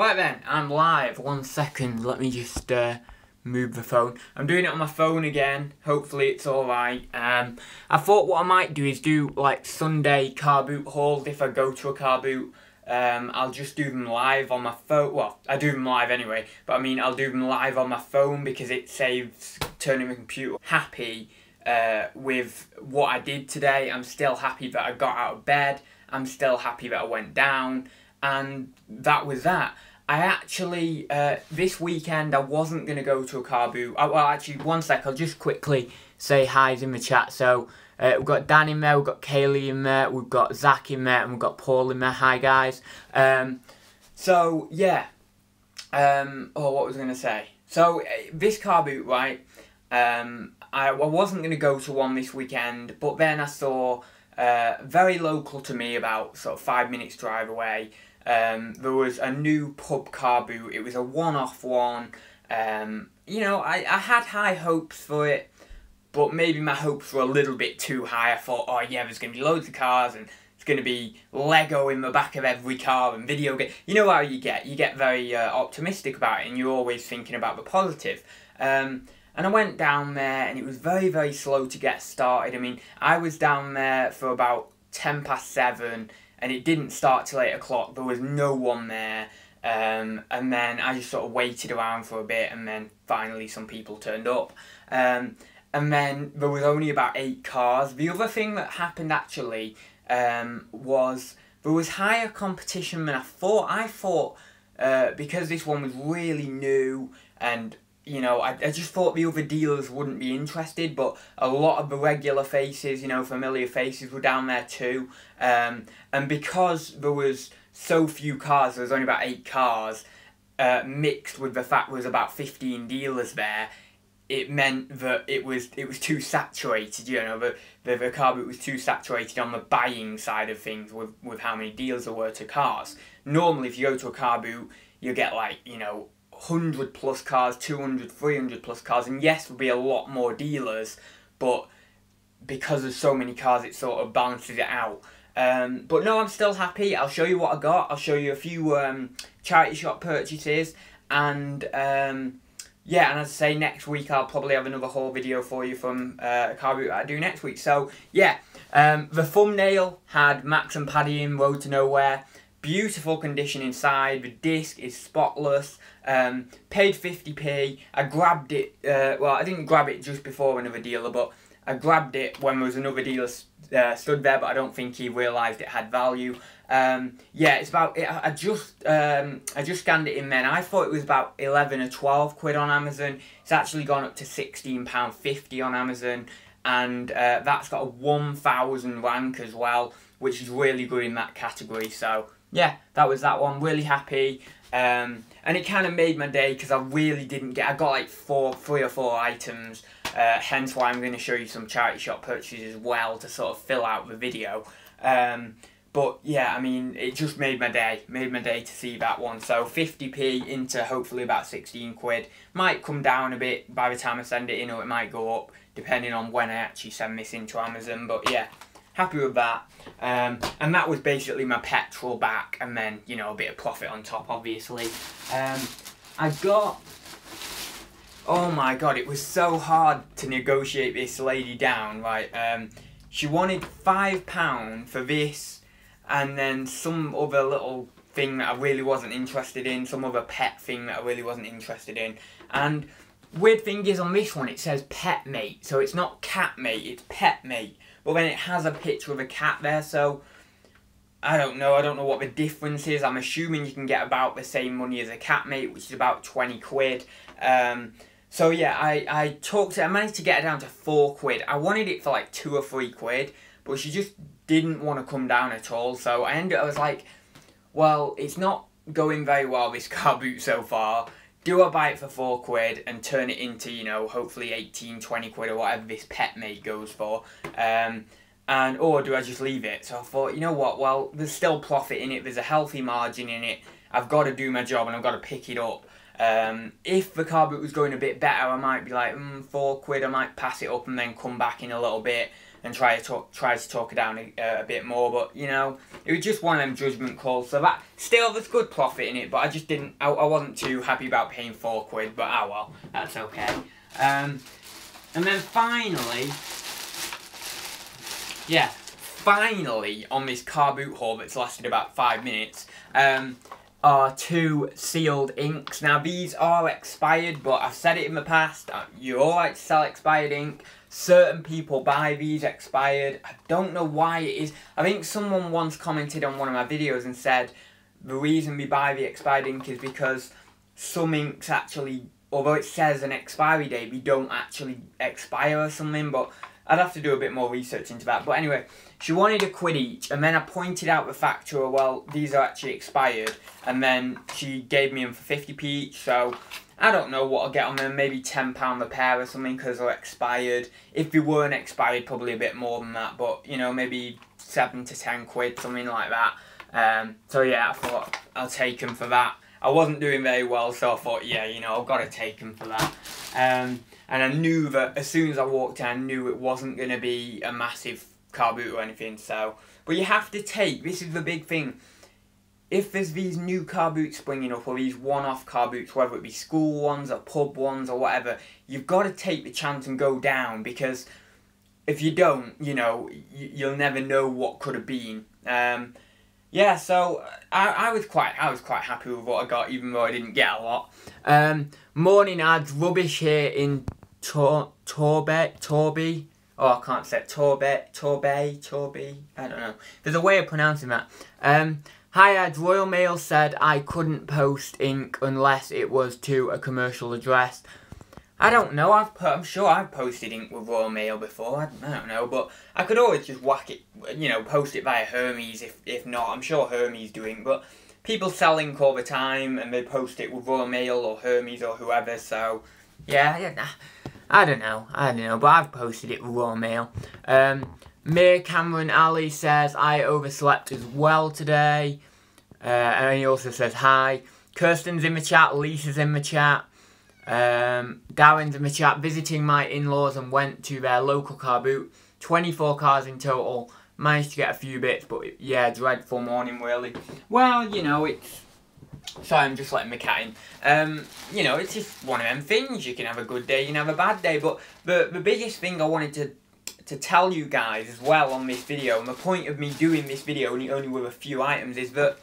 Right then, I'm live. One second, let me just uh, move the phone. I'm doing it on my phone again. Hopefully it's alright. Um, I thought what I might do is do like Sunday car boot hauls if I go to a car boot. Um, I'll just do them live on my phone. Well, I do them live anyway, but I mean, I'll do them live on my phone because it saves turning the computer happy uh, with what I did today. I'm still happy that I got out of bed. I'm still happy that I went down. And that was that. I actually, uh, this weekend, I wasn't going to go to a car boot. Uh, well, actually, one sec, I'll just quickly say hi's in the chat. So, uh, we've got Dan in there, we've got Kaylee in there, we've got Zach in there, and we've got Paul in there. Hi, guys. Um, so, yeah. Um, oh, what was I going to say? So, uh, this car boot, right, um, I, I wasn't going to go to one this weekend, but then I saw uh, very local to me, about sort of five minutes drive away, um, there was a new pub car boot. It was a one-off one. Um, you know, I, I had high hopes for it, but maybe my hopes were a little bit too high. I thought, oh yeah, there's going to be loads of cars and it's going to be Lego in the back of every car and video game. You know how you get. You get very uh, optimistic about it and you're always thinking about the positive. Um, and I went down there and it was very, very slow to get started. I mean, I was down there for about 10 past 7 and it didn't start till 8 o'clock. There was no one there. Um, and then I just sort of waited around for a bit, and then finally some people turned up. Um, and then there was only about eight cars. The other thing that happened actually um, was there was higher competition than I thought. I thought uh, because this one was really new and you know, I, I just thought the other dealers wouldn't be interested, but a lot of the regular faces, you know, familiar faces were down there too. Um, and because there was so few cars, there was only about eight cars, uh, mixed with the fact there was about 15 dealers there, it meant that it was it was too saturated, you know, the, the, the car boot was too saturated on the buying side of things with, with how many dealers there were to cars. Normally, if you go to a car boot, you get like, you know, 100 plus cars, 200, 300 plus cars, and yes, there'll be a lot more dealers, but because there's so many cars, it sort of balances it out. Um, but no, I'm still happy. I'll show you what I got. I'll show you a few um, charity shop purchases, and um, yeah, and as I say, next week I'll probably have another haul video for you from uh, a car boot I do next week. So yeah, um, the thumbnail had Max and Paddy in Road to Nowhere. Beautiful condition inside. The disc is spotless. Um, paid 50p. I grabbed it. Uh, well, I didn't grab it just before another dealer, but I grabbed it when there was another dealer uh, stood there, but I don't think he realised it had value. Um, yeah, it's about. It, I just um, I just scanned it in then. I thought it was about eleven or twelve quid on Amazon. It's actually gone up to sixteen pound fifty on Amazon, and uh, that's got a one thousand rank as well, which is really good in that category. So yeah, that was that one. Really happy. Um, and it kind of made my day because I really didn't get. I got like four, three or four items. Uh, hence why I'm going to show you some charity shop purchases as well to sort of fill out the video. Um, but yeah, I mean, it just made my day. Made my day to see that one. So 50p into hopefully about 16 quid. Might come down a bit by the time I send it in, or it might go up depending on when I actually send this into Amazon. But yeah, happy with that. Um, and that was basically my petrol back and then, you know, a bit of profit on top, obviously. Um, I got... Oh my god, it was so hard to negotiate this lady down, right? Um, she wanted £5 for this and then some other little thing that I really wasn't interested in, some other pet thing that I really wasn't interested in. And weird thing is on this one it says pet mate, so it's not cat mate, it's pet mate but then it has a picture of a cat there, so I don't know. I don't know what the difference is. I'm assuming you can get about the same money as a cat mate, which is about 20 quid. Um, so yeah, I, I talked to I managed to get it down to four quid. I wanted it for like two or three quid, but she just didn't want to come down at all. So I ended I was like, well, it's not going very well, this car boot so far do buy it for four quid and turn it into, you know, hopefully 18, 20 quid or whatever this pet mate goes for? Um, and or do I just leave it? So I thought, you know what? Well, there's still profit in it. There's a healthy margin in it. I've got to do my job and I've got to pick it up. Um, if the car boot was going a bit better, I might be like, mm, four quid. I might pass it up and then come back in a little bit. And try to talk, try to talk her down a, a, bit more. But you know, it was just one of them judgment calls. So that still there's good profit in it, but I just didn't. I, I wasn't too happy about paying four quid. But oh well, that's okay. Um, and then finally, yeah, finally on this car boot haul that's lasted about five minutes. Um, are two sealed inks. Now these are expired, but I've said it in the past, uh, you're alright to sell expired ink. Certain people buy these expired. I don't know why it is. I think someone once commented on one of my videos and said the reason we buy the expired ink is because some inks actually, although it says an expiry date, we don't actually expire or something, but I'd have to do a bit more research into that. But anyway, she wanted a quid each, and then I pointed out the fact to her, well, these are actually expired, and then she gave me them for 50p each, so I don't know what I'll get on them, maybe £10 a pair or something, because they're expired. If they weren't expired, probably a bit more than that, but, you know, maybe 7 to 10 quid, something like that. Um, so yeah, I thought I'll take them for that. I wasn't doing very well, so I thought, yeah, you know, I've got to take them for that. Um, and I knew that as soon as I walked in, I knew it wasn't going to be a massive car boot or anything. So, but you have to take. This is the big thing. If there's these new car boots springing up, or these one-off car boots, whether it be school ones or pub ones or whatever, you've got to take the chance and go down because if you don't, you know, you'll never know what could have been. Um, yeah, so I, I was quite I was quite happy with what I got, even though I didn't get a lot. Um, morning Adz rubbish here in Tor Torbe Torby. Oh, I can't say it. Torbe Torbe Torby. I don't know. There's a way of pronouncing that. Um, hi, Adz. Royal Mail said I couldn't post ink unless it was to a commercial address. I don't know. I've put, I'm sure I've posted ink with Royal Mail before. I, I, don't know, but I could always just whack it. You know, post it via Hermes if if not. I'm sure Hermes do ink, but people sell ink all the time and they post it with Royal Mail or Hermes or whoever. So yeah, yeah. I don't know. I don't know, but I've posted it with Royal Mail. Um, Mir Cameron Ali says I overslept as well today. Uh, and he also says hi. Kirsten's in the chat. Lisa's in the chat. Um, Darren's in the chat visiting my in-laws and went to their local car boot. 24 cars in total. Managed to get a few bits, but yeah, dreadful morning really. Well, you know, it's... Sorry, I'm just letting my cat in. Um, you know, it's just one of them things. You can have a good day, you can have a bad day. But the, the biggest thing I wanted to to tell you guys as well on this video, and the point of me doing this video only, only with a few items, is that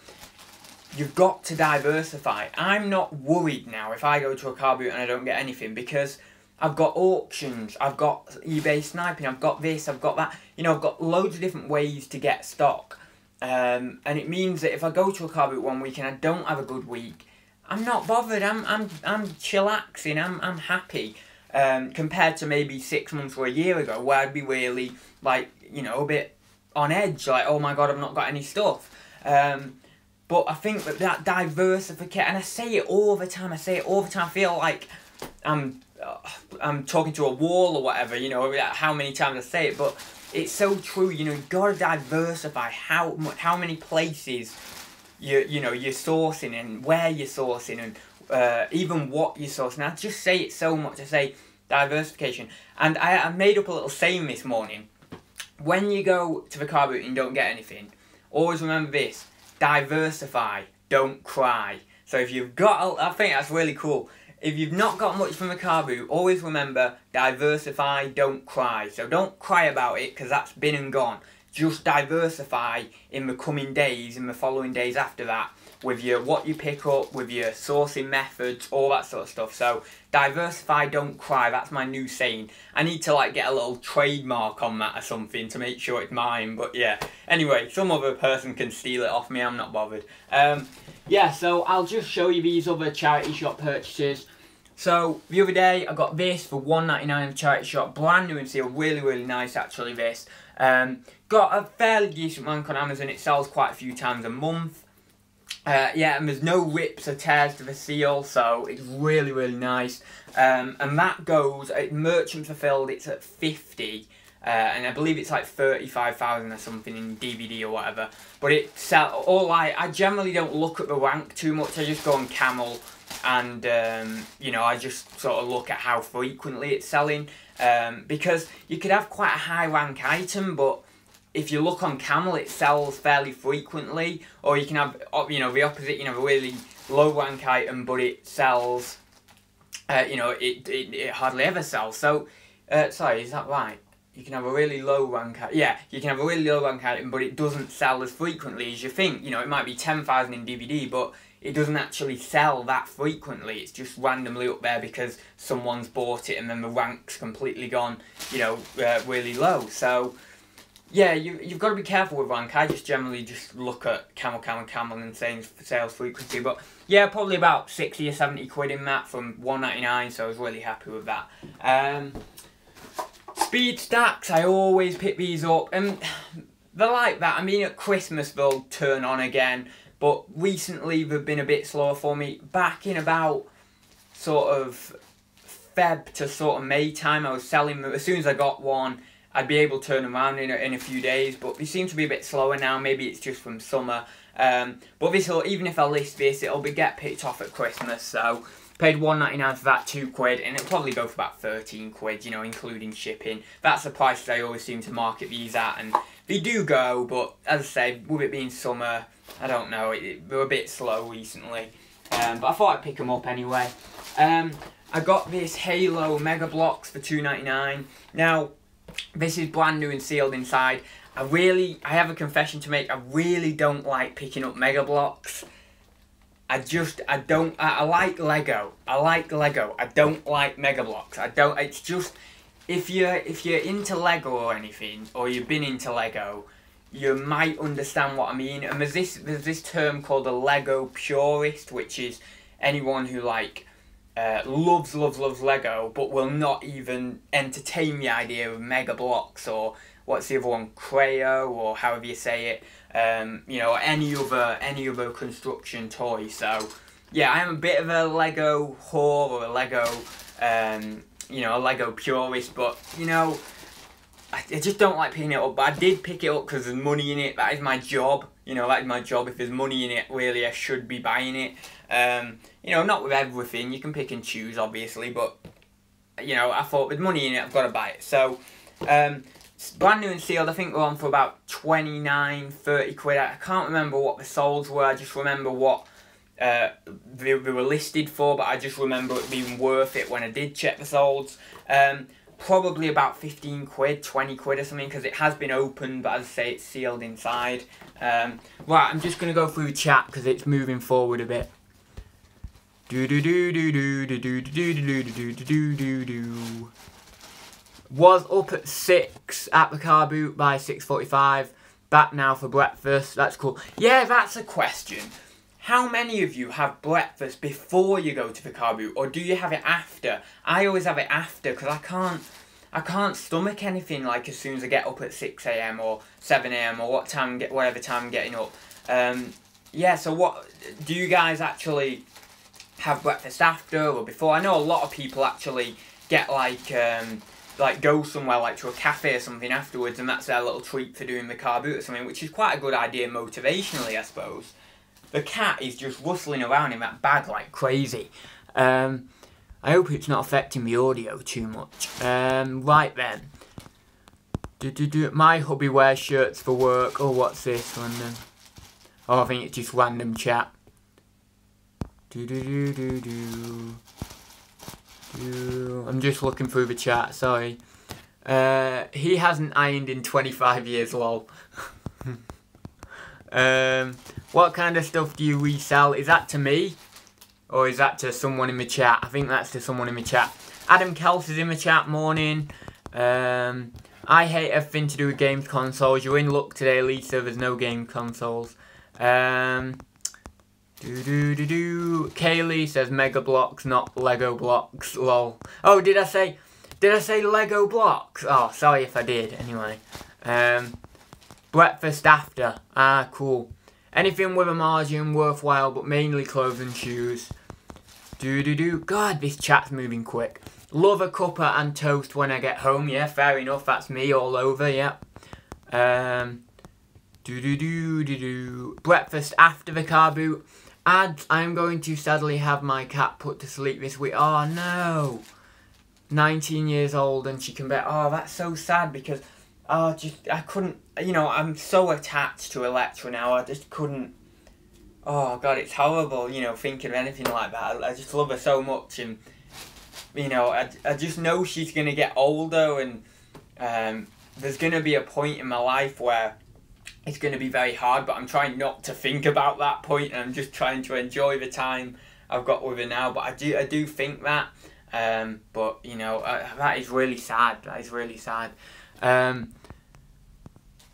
You've got to diversify. I'm not worried now if I go to a car boot and I don't get anything because I've got auctions, I've got eBay sniping, I've got this, I've got that. You know, I've got loads of different ways to get stock. Um, and it means that if I go to a car boot one week and I don't have a good week, I'm not bothered. I'm I'm I'm chillaxing. I'm I'm happy. Um, compared to maybe six months or a year ago, where I'd be really like you know a bit on edge, like oh my god, I've not got any stuff. Um, but I think that that diversification, and I say it all the time, I say it all the time, I feel like I'm, uh, I'm talking to a wall or whatever, you know, how many times I say it, but it's so true, you know, you gotta diversify how much, how many places you, you know, you're sourcing and where you're sourcing and uh, even what you're sourcing. I just say it so much, I say diversification. And I, I made up a little saying this morning. When you go to the car boot and don't get anything, always remember this diversify, don't cry. So if you've got, I think that's really cool. If you've not got much from a car boot, always remember, diversify, don't cry. So don't cry about it, because that's been and gone. Just diversify in the coming days, in the following days after that with your what you pick up, with your sourcing methods, all that sort of stuff. So diversify, don't cry. That's my new saying. I need to like get a little trademark on that or something to make sure it's mine. But yeah. Anyway, some other person can steal it off me. I'm not bothered. Um, yeah. So I'll just show you these other charity shop purchases. So the other day I got this for one ninety nine in the charity shop, brand new and sealed, really really nice actually. This um, got a fairly decent rank on Amazon. It sells quite a few times a month. Uh, yeah, and there's no rips or tears to the seal, so it's really, really nice. Um, and that goes, at merchant fulfilled, it's at 50. Uh, and I believe it's like 35,000 or something in DVD or whatever. But it sell all I I generally don't look at the rank too much. I just go on Camel and um, you know I just sort of look at how frequently it's selling um, because you could have quite a high rank item, but if you look on Camel, it sells fairly frequently, or you can have you know the opposite. You know a really low rank item, but it sells. Uh, you know it, it it hardly ever sells. So uh, sorry, is that right? you can have a really low rank yeah you can have a really low rank item but it doesn't sell as frequently as you think you know it might be 10,000 in DVD but it doesn't actually sell that frequently it's just randomly up there because someone's bought it and then the rank's completely gone you know uh, really low so yeah you, you've got to be careful with rank I just generally just look at camel camel camel and saying sales frequency but yeah probably about 60 or 70 quid in that from 199 so I was really happy with that um, Speed stacks, I always pick these up, and they're like that. I mean, at Christmas they'll turn on again, but recently they've been a bit slower for me. Back in about sort of Feb to sort of May time, I was selling them. As soon as I got one, I'd be able to turn them around in a, in a few days, but they seem to be a bit slower now. Maybe it's just from summer. Um, but this will, even if I list this, it'll be get picked off at Christmas, so Paid one ninety nine for that, two quid, and it'll probably go for about thirteen quid, you know, including shipping. That's the price they always seem to market these at, and they do go, but as I said, with it being summer, I don't know, it, they're a bit slow recently. Um, but I thought I'd pick them up anyway. Um, I got this Halo Mega Bloks for two ninety nine. Now, this is brand new and sealed inside. I really, I have a confession to make. I really don't like picking up Mega Bloks. I just I don't I, I, like Lego. I like Lego. I don't like Mega Bloks. I don't. It's just if you're if you're into Lego or anything, or you've been into Lego, you might understand what I mean. And there's this there's this term called a Lego purist, which is anyone who like uh, loves loves loves Lego, but will not even entertain the idea of Mega Bloks or what's the other one, Kre-O or however you say it um, you know, any other any other construction toy. So yeah, I am a bit of a Lego whore or a Lego, um, you know, a Lego purist. But you know, I, I just don't like picking it up. But I did pick it up because there's money in it. That is my job. You know, that is my job. If there's money in it, really, I should be buying it. Um, you know, not with everything. You can pick and choose, obviously, but you know, I thought with money in it, I've got to buy it. So. Um, brand new and sealed. I think they're on for about 29, 30 quid. I can't remember what the solds were. I just remember what uh, they, they, were listed for, but I just remember it being worth it when I did check the solds. Um, probably about 15 quid, 20 quid or something, because it has been opened, but as I say, it's sealed inside. Um, right, I'm just going to go through the chat because it's moving forward a bit. Do do do do do do do do do do do do do do was up at 6 at the car boot by 6.45. Back now for breakfast. That's cool. Yeah, that's a question. How many of you have breakfast before you go to the car boot? Or do you have it after? I always have it after because I can't... I can't stomach anything like as soon as I get up at 6am or 7am or what time get whatever time I'm getting up. Um, yeah, so what do you guys actually have breakfast after or before? I know a lot of people actually get like um, like go somewhere like to a cafe or something afterwards and that's their little treat for doing the car boot or something, which is quite a good idea motivationally, I suppose. The cat is just rustling around in that bag like crazy. Um, I hope it's not affecting the audio too much. Um, right then. Do, do, do. My hubby wears shirts for work. Oh, what's this one? Oh, I think it's just random chat. Do do do do do. I'm just looking through the chat, sorry. Uh, he hasn't ironed in 25 years, lol. um, what kind of stuff do you resell? Is that to me? Or is that to someone in the chat? I think that's to someone in the chat. Adam Kels is in the chat, morning. Um, I hate everything to do with games consoles. You're in luck today, Lisa. There's no game consoles. Um, do do do do. Kaylee says Mega Bloks, not Lego blocks. Lol. Oh, did I say? Did I say Lego blocks? Oh, sorry if I did. Anyway, um, breakfast after. Ah, cool. Anything with a margin worthwhile, but mainly clothes and shoes. Do do do. God, this chat's moving quick. love a cuppa and toast when I get home. Yeah, fair enough. That's me all over. Yeah. Um, do do do do do. Breakfast after the car boot. I'm going to sadly have my cat put to sleep this week. Oh no. 19 years old and she can be. Oh, that's so sad because. Oh, just I couldn't. You know, I'm so attached to Electra now. I just couldn't oh god, it's horrible, you know, thinking of anything like that. I, just love her so much, and you know, I, I just know she's gonna get older, and um, there's gonna be a point in my life where it's gonna be very hard. But I'm trying not to think about that point, and I'm just trying to enjoy the time I've got with her now. But I do, I do think that. Um, but you know, uh, that is really sad. That is really sad. Um,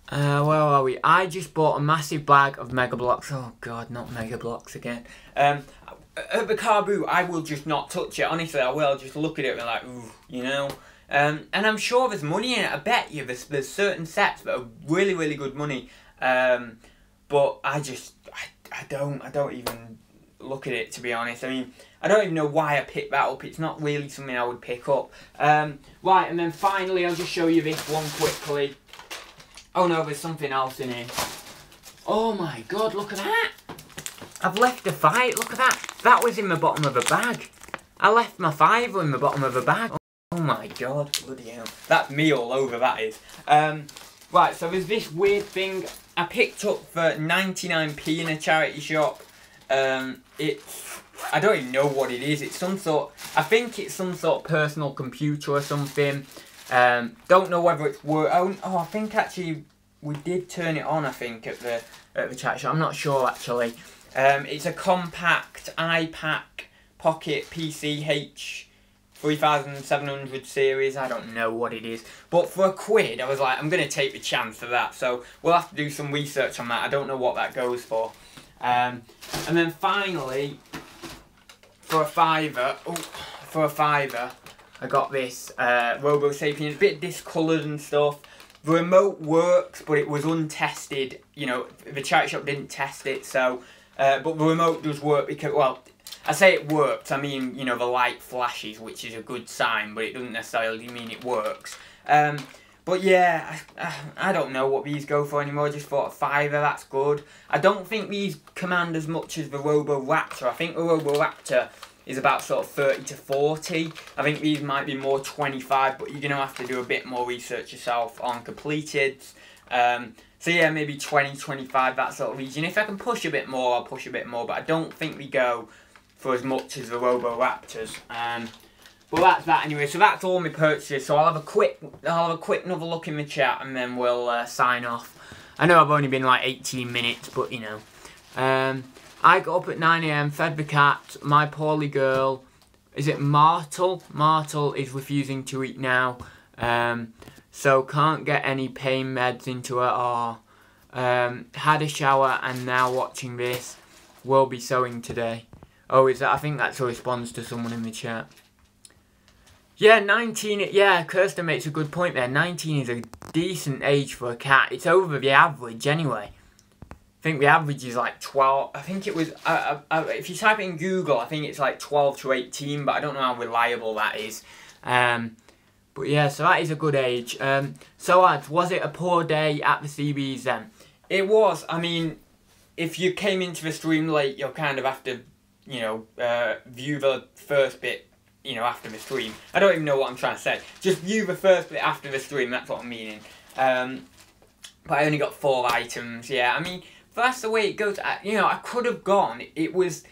uh, where are we? I just bought a massive bag of Mega Bloks. Oh god, not Mega Bloks again. Um, at the car boot, I will just not touch it. Honestly, I will just look at it and be like, ooh, you know. Um, and I'm sure there's money in it. I bet you there's, there's certain sets that are really, really good money. Um, but I just, I, I don't, I don't even look at it to be honest. I mean, I don't even know why I picked that up. It's not really something I would pick up. Um, right, and then finally, I'll just show you this one quickly. Oh no, there's something else in here. Oh my god, look at that. I've left a five. Look at that. That was in the bottom of a bag. I left my fiver in the bottom of a bag. Oh my god, bloody hell. That's me all over, that is. Um, right, so there's this weird thing I picked up for 99p in a charity shop. Um, it's, I don't even know what it is. It's some sort, I think it's some sort of personal computer or something. Um, don't know whether it's work. Oh, oh, I think actually we did turn it on. I think at the at the chat shop. I'm not sure actually. Um, it's a Compaq iPAQ Pocket PC H 3700 series. I don't know what it is, but for a quid, I was like, I'm gonna take the chance of that. So we'll have to do some research on that. I don't know what that goes for. Um, and then finally, for a fiver, oh, for a fiver, I got this uh, Robosapien, a bit discoloured and stuff. The remote works, but it was untested. You know, the charity shop didn't test it, so. Uh, but the remote does work because, well, I say it worked, I mean, you know, the light flashes, which is a good sign, but it doesn't necessarily mean it works. Um, but yeah, I, I don't know what these go for anymore. I just thought a fiver, that's good. I don't think these command as much as the Roboraptor. I think the Roboraptor is about sort of 30 to 40. I think these might be more 25, but you're going to have to do a bit more research yourself on completed. Um, so yeah, maybe 20, 25, that sort of region. If I can push a bit more, I'll push a bit more, but I don't think we go for as much as the Roboraptors. Um, but that's that anyway. So that's all my purchases. So I'll have a quick, I'll have a quick another look in the chat, and then we'll uh, sign off. I know I've only been like 18 minutes, but you know. Um, I got up at 9am, fed the cat, my poorly girl, is it Martel? Martel is refusing to eat now, um, so can't get any pain meds into her or um, had a shower and now watching this, will be sewing today. Oh, is that, I think that's a response to someone in the chat. Yeah, 19, yeah, Kirsten makes a good point there. 19 is a decent age for a cat. It's over the average anyway. I think the average is like 12. I think it was, uh, uh, uh, if you type in Google, I think it's like 12 to 18, but I don't know how reliable that is. Um, but yeah, so that is a good age. Um, so, was it a poor day at the CBs then? It was. I mean, if you came into the stream late, you'll kind of have to, you know, uh, view the first bit, you know, after the stream. I don't even know what I'm trying to say. Just view the first bit after the stream, that's what I'm meaning. Um, but I only got four items, yeah. I mean, that's the way it goes. I, you know, I could have gone. It was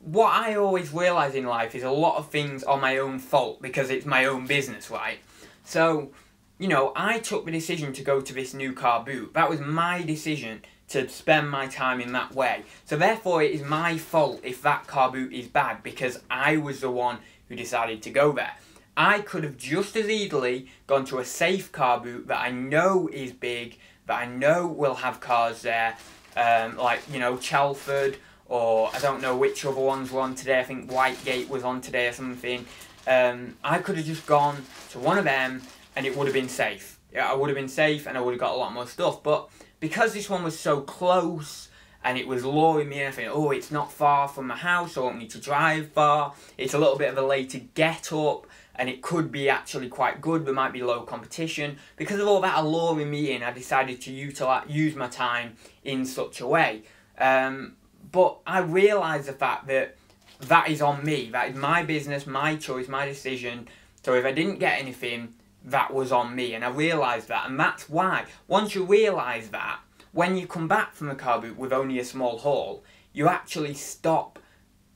what I always realise in life is a lot of things are my own fault because it's my own business, right? So, you know, I took the decision to go to this new car boot. That was my decision to spend my time in that way. So therefore it is my fault if that car boot is bad because I was the one who decided to go there. I could have just as easily gone to a safe car boot that I know is big, that I know will have cars there, um, like, you know, Chelford, or I don't know which other ones were on today. I think Whitegate was on today or something. Um, I could have just gone to one of them and it would have been safe. Yeah, I would have been safe and I would have got a lot more stuff. But because this one was so close and it was luring me. I think, oh, it's not far from my house, so I don't need to drive far. It's a little bit of a later get up, and it could be actually quite good. There might be low competition. Because of all that alluring me in, I decided to utilize, use my time in such a way. Um, but I realised the fact that that is on me. That is my business, my choice, my decision. So if I didn't get anything, that was on me. And I realised that. And that's why, once you realise that, when you come back from a car boot with only a small haul, you actually stop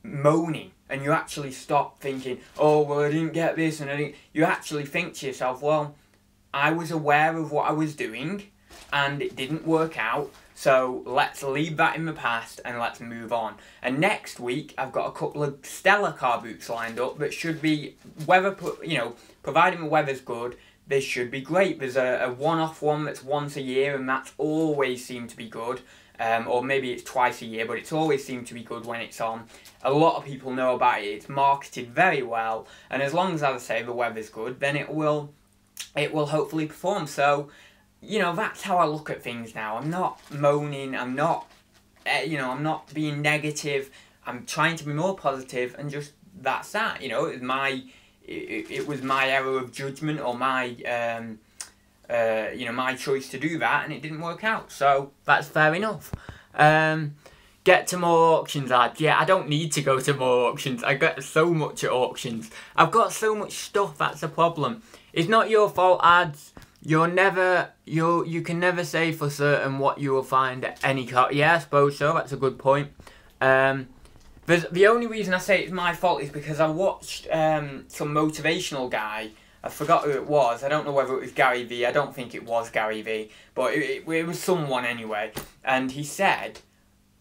moaning and you actually stop thinking, oh, well, I didn't get this and I didn't. You actually think to yourself, well, I was aware of what I was doing and it didn't work out. So let's leave that in the past and let's move on. And next week, I've got a couple of stellar car boots lined up that should be weather, put you know, providing the weather's good, this should be great. There's a, a one-off one that's once a year, and that's always seemed to be good. Um, or maybe it's twice a year, but it's always seemed to be good when it's on. A lot of people know about it. It's marketed very well, and as long as, as I say, the weather's good, then it will, it will hopefully perform. So you know, that's how I look at things now. I'm not moaning, I'm not, uh, you know, I'm not being negative. I'm trying to be more positive and just, that's that, you know, my, it, it was my error of judgment or my, um, uh, you know, my choice to do that and it didn't work out. So, that's fair enough. Um, get to more auctions lads. Yeah, I don't need to go to more auctions. I get so much at auctions. I've got so much stuff, that's the problem. It's not your fault Adz you're never you you can never say for certain what you will find at any car. Yeah, I suppose so. That's a good point. Um, there's, the only reason I say it's my fault is because I watched um, some motivational guy. I forgot who it was. I don't know whether it was Gary Vee. I don't think it was Gary Vee, but it, it, it was someone anyway. And he said,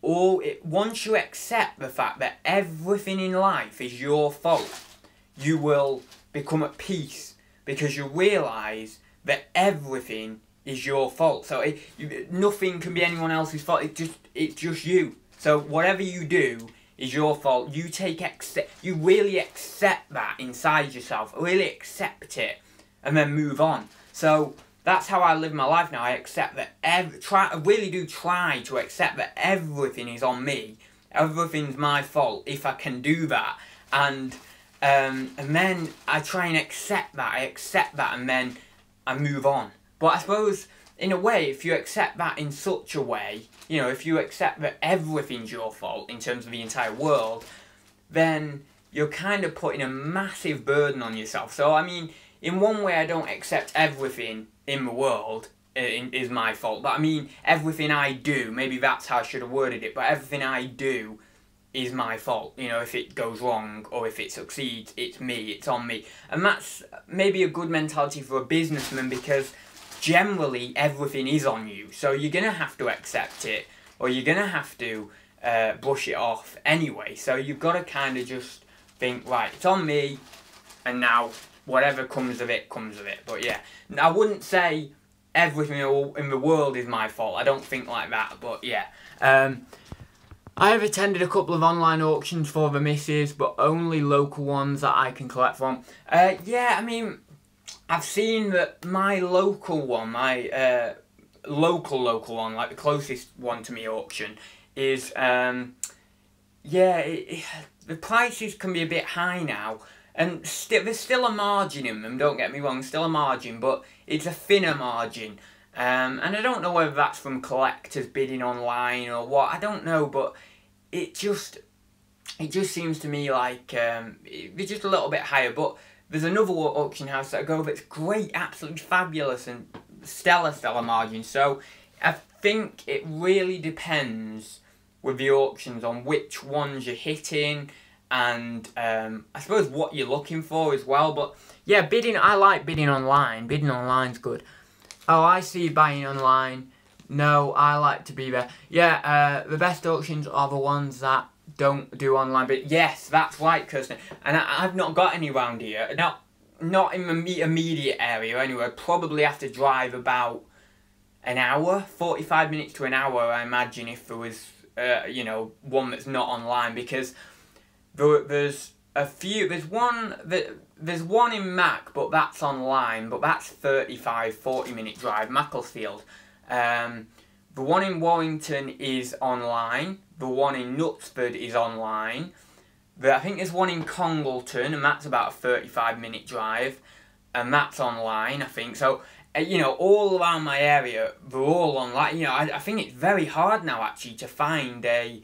"All it, once you accept the fact that everything in life is your fault, you will become at peace because you realise that everything is your fault. So it, you, nothing can be anyone else's fault. It just it's just you. So whatever you do is your fault. You take accept. You really accept that inside yourself. Really accept it, and then move on. So that's how I live my life now. I accept that every try. I really do try to accept that everything is on me. Everything's my fault if I can do that, and um, and then I try and accept that. I accept that, and then I move on. But I suppose, in a way, if you accept that in such a way, you know, if you accept that everything's your fault in terms of the entire world, then you're kind of putting a massive burden on yourself. So, I mean, in one way, I don't accept everything in the world uh, is my fault. But I mean, everything I do, maybe that's how I should have worded it, but everything I do is my fault. You know, if it goes wrong or if it succeeds, it's me, it's on me. And that's maybe a good mentality for a businessman because generally everything is on you. So you're going to have to accept it or you're going to have to uh, brush it off anyway. So you've got to kind of just think, right, it's on me and now whatever comes of it, comes of it. But yeah, I wouldn't say everything in the world is my fault. I don't think like that, but yeah. Um, I have attended a couple of online auctions for the missus, but only local ones that I can collect from. Uh, yeah, I mean, I've seen that my local one, my uh, local local one, like the closest one to me auction, is um, yeah, it, it, the prices can be a bit high now, and still there's still a margin in them. Don't get me wrong, still a margin, but it's a thinner margin. Um, and I don't know whether that's from collectors bidding online or what. I don't know, but it just it just seems to me like um, it's just a little bit higher. But there's another auction house that I go that's great, absolutely fabulous, and stellar, stellar margin. So I think it really depends with the auctions on which ones you're hitting and um, I suppose what you're looking for as well. But yeah, bidding, I like bidding online. Bidding online's good. Oh, I see buying online. No, I like to be there. Yeah, uh, the best auctions are the ones that don't do online. But yes, that's right, Kirsten. And I, have not got any around here. Not, not in the immediate area anyway. Probably have to drive about an hour, 45 minutes to an hour, I imagine, if there was, uh, you know, one that's not online. Because there, there's a few, there's one that there's one in Mac, but that's online, but that's 35, 40 minute drive, Macclesfield. Um, the one in Warrington is online. The one in Knutsford is online. The, I think there's one in Congleton, and that's about a 35 minute drive, and that's online, I think. So, uh, you know, all around my area, they're all online. You know, I, I think it's very hard now, actually, to find a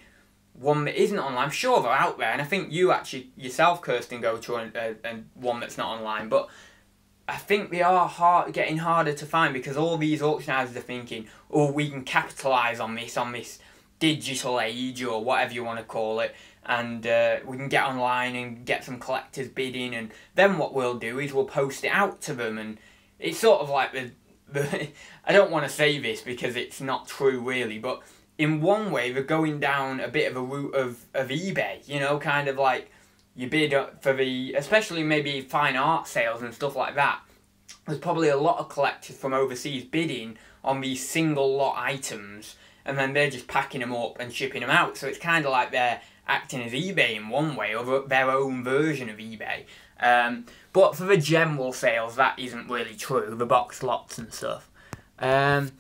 one that isn't online. I'm sure they're out there, and I think you actually yourself, Kirsten, go to a, a, a one that's not online. But I think they are hard, getting harder to find because all these auction houses are thinking, oh, we can capitalise on this, on this digital age or whatever you want to call it, and uh, we can get online and get some collectors bidding, and then what we'll do is we'll post it out to them, and it's sort of like the, the I don't want to say this because it's not true really, but in one way, they're going down a bit of a route of, of eBay, you know, kind of like you bid for the, especially maybe fine art sales and stuff like that. There's probably a lot of collectors from overseas bidding on these single lot items and then they're just packing them up and shipping them out. So it's kind of like they're acting as eBay in one way, or their own version of eBay. Um, but for the general sales, that isn't really true, the box lots and stuff. Um,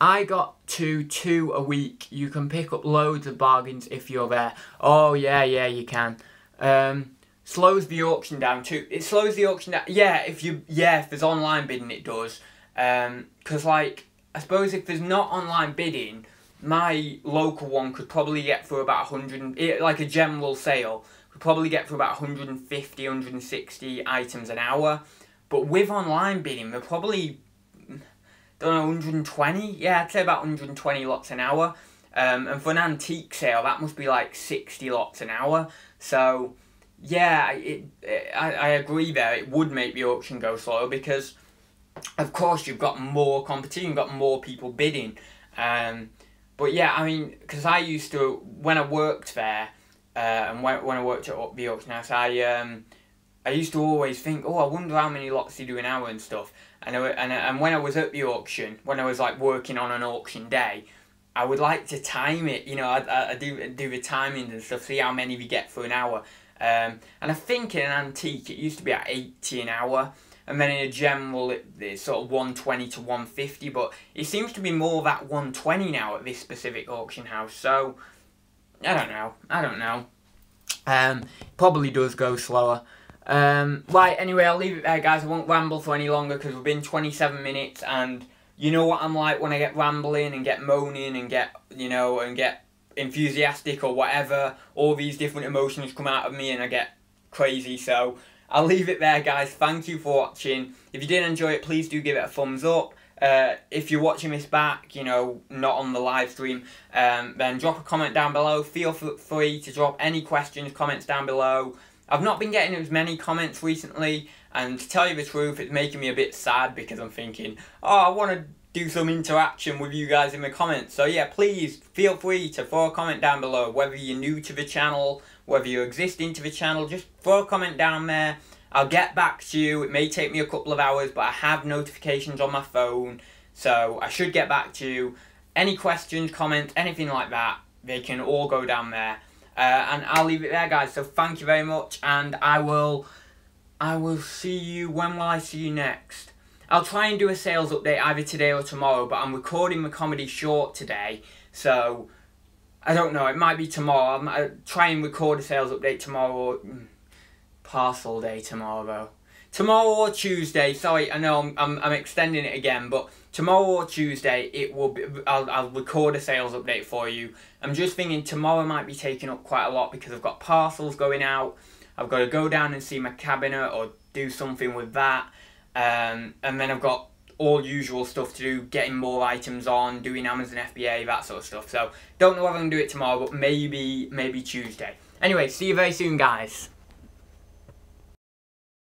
I got to two a week. You can pick up loads of bargains if you're there. Oh, yeah, yeah, you can. Um, slows the auction down too. It slows the auction down. Yeah, if you, yeah, if there's online bidding, it does. Um, cause like, I suppose if there's not online bidding, my local one could probably get for about 100, like a general sale, could probably get for about 150, 160 items an hour. But with online bidding, they're probably don't know, 120? Yeah, I'd say about 120 lots an hour. Um, and for an antique sale, that must be like 60 lots an hour. So, yeah, it, it, I, I agree there. It would make the auction go slower because, of course, you've got more competition, you've got more people bidding. Um, but yeah, I mean, because I used to, when I worked there, uh, and when, when I worked at the auction house, I, um, I used to always think, oh, I wonder how many lots they do an hour and stuff. And, I, and, and when I was at the auction, when I was like working on an auction day, I would like to time it, you know, I, I do, do the timings and stuff, see how many we get for an hour. Um, and I think in an antique, it used to be at 80 an hour. And then in a general, it's sort of 120 to 150. But it seems to be more that 120 now at this specific auction house. So, I don't know. I don't know. Um, probably does go slower. Um, right, anyway, I'll leave it there, guys. I won't ramble for any longer because we've been 27 minutes and you know what I'm like when I get rambling and get moaning and get, you know, and get enthusiastic or whatever. All these different emotions come out of me and I get crazy. So I'll leave it there, guys. Thank you for watching. If you did enjoy it, please do give it a thumbs up. Uh, if you're watching this back, you know, not on the live stream, um, then drop a comment down below. Feel free to drop any questions, comments down below. I've not been getting as many comments recently, and to tell you the truth, it's making me a bit sad because I'm thinking, oh, I want to do some interaction with you guys in the comments. So yeah, please feel free to throw a comment down below, whether you're new to the channel, whether you're existing to the channel, just throw a comment down there. I'll get back to you. It may take me a couple of hours, but I have notifications on my phone, so I should get back to you. Any questions, comments, anything like that, they can all go down there. Uh, and I'll leave it there, guys. So thank you very much, and I will, I will see you. When will I see you next? I'll try and do a sales update either today or tomorrow, but I'm recording the comedy short today, so I don't know. It might be tomorrow. I'll try and record a sales update tomorrow. Or, mm, parcel day tomorrow tomorrow or Tuesday. Sorry, I know I'm, I'm, I'm, extending it again, but tomorrow or Tuesday, it will be. I'll, I'll record a sales update for you. I'm just thinking tomorrow might be taking up quite a lot because I've got parcels going out. I've got to go down and see my cabinet or do something with that, um, and then I've got all usual stuff to do, getting more items on, doing Amazon FBA, that sort of stuff. So don't know whether I'm gonna do it tomorrow, but maybe maybe Tuesday. Anyway, see you very soon, guys.